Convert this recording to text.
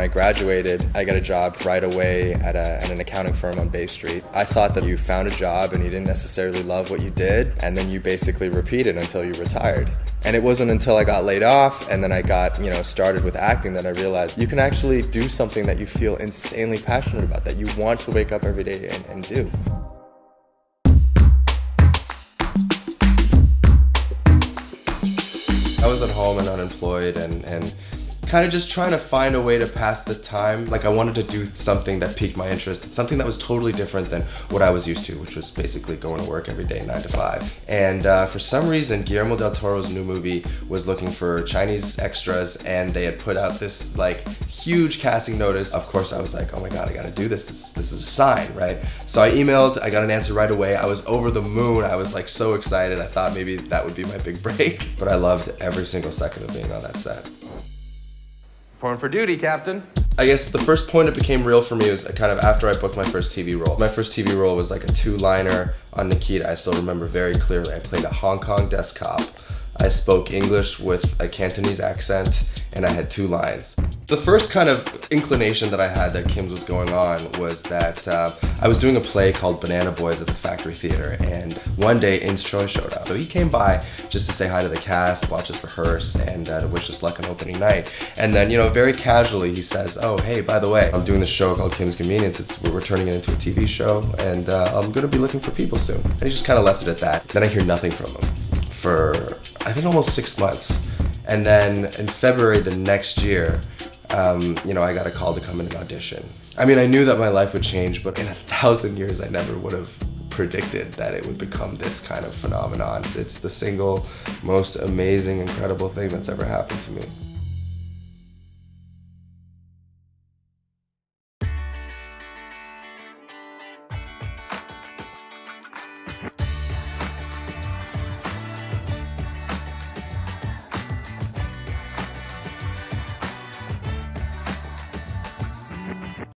when I graduated, I got a job right away at, a, at an accounting firm on Bay Street. I thought that you found a job and you didn't necessarily love what you did, and then you basically repeated until you retired. And it wasn't until I got laid off and then I got, you know, started with acting that I realized you can actually do something that you feel insanely passionate about, that you want to wake up every day and, and do. I was at home and unemployed and, and kind of just trying to find a way to pass the time. Like I wanted to do something that piqued my interest, something that was totally different than what I was used to, which was basically going to work every day, nine to five. And uh, for some reason, Guillermo del Toro's new movie was looking for Chinese extras, and they had put out this like huge casting notice. Of course, I was like, oh my god, I gotta do this. This, this is a sign, right? So I emailed, I got an answer right away. I was over the moon. I was like so excited. I thought maybe that would be my big break, but I loved every single second of being on that set. Porn for duty, Captain. I guess the first point it became real for me was kind of after I booked my first TV role. My first TV role was like a two-liner on Nikita. I still remember very clearly. I played a Hong Kong desk cop. I spoke English with a Cantonese accent, and I had two lines. The first kind of inclination that I had that Kim's was going on was that uh, I was doing a play called Banana Boys at the Factory Theater, and one day Ins Choi showed up. So he came by just to say hi to the cast, watch us rehearse, and uh, to wish us luck on opening night. And then, you know, very casually he says, oh, hey, by the way, I'm doing this show called Kim's Convenience. It's, we're turning it into a TV show, and uh, I'm gonna be looking for people soon. And he just kind of left it at that. Then I hear nothing from him for, I think, almost six months. And then in February the next year, um, you know, I got a call to come in and audition. I mean, I knew that my life would change, but in a thousand years, I never would have predicted that it would become this kind of phenomenon. It's the single most amazing, incredible thing that's ever happened to me.